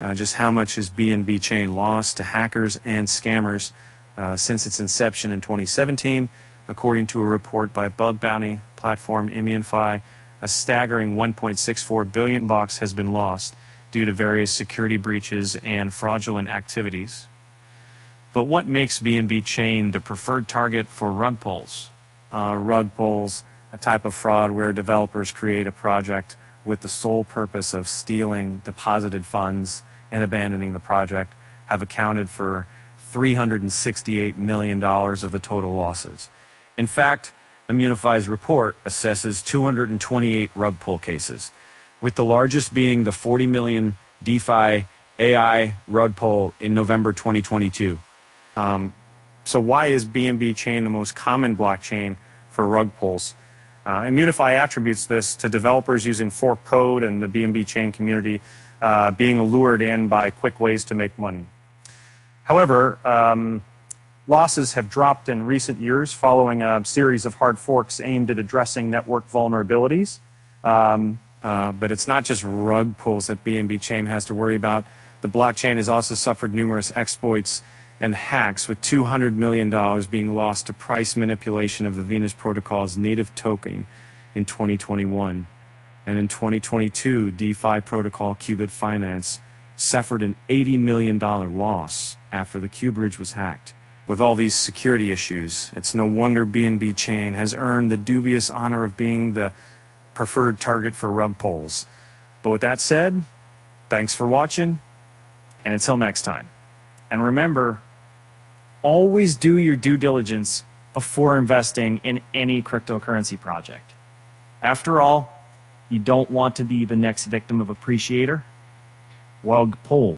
uh, just how much has BNB Chain lost to hackers and scammers uh, since its inception in 2017. According to a report by bug bounty platform Immunefi, a staggering 1.64 billion bucks has been lost due to various security breaches and fraudulent activities. But what makes BNB Chain the preferred target for rug pulls? Uh, rug pulls, a type of fraud where developers create a project with the sole purpose of stealing deposited funds and abandoning the project, have accounted for $368 million of the total losses. In fact, Immunefi's report assesses 228 rug pull cases, with the largest being the 40 million DeFi AI rug pull in November 2022. Um, so why is BNB chain the most common blockchain for rug pulls? Uh, Immunefi attributes this to developers using fork code and the BNB chain community uh, being lured in by quick ways to make money. However, um, losses have dropped in recent years following a series of hard forks aimed at addressing network vulnerabilities. Um, uh, but it's not just rug pulls that BNB Chain has to worry about. The blockchain has also suffered numerous exploits and hacks, with $200 million being lost to price manipulation of the Venus Protocol's native token in 2021. And in 2022, DeFi protocol Qubit Finance suffered an $80 million loss after the Q bridge was hacked. With all these security issues, it's no wonder BNB Chain has earned the dubious honor of being the preferred target for rug pulls. But with that said, thanks for watching, and until next time. And remember, always do your due diligence before investing in any cryptocurrency project. After all, you don't want to be the next victim of Appreciator. Rug pull.